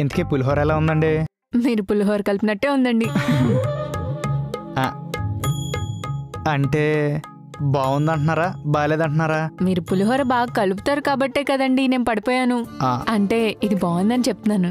ఇంతకీ పులిహోర ఎలా ఉందండి? మీరు పులిహోర కలిపినట్టే ఉందండి. అంటే బాగుందంటున్నారా? బాగాలేదంటున్నారా మీరు పులిహోర బాగా కలుపుతారు కాబట్టే కదండి నేను పడిపోయాను. అంటే ఇది బాగుందని చెప్తున్నాను.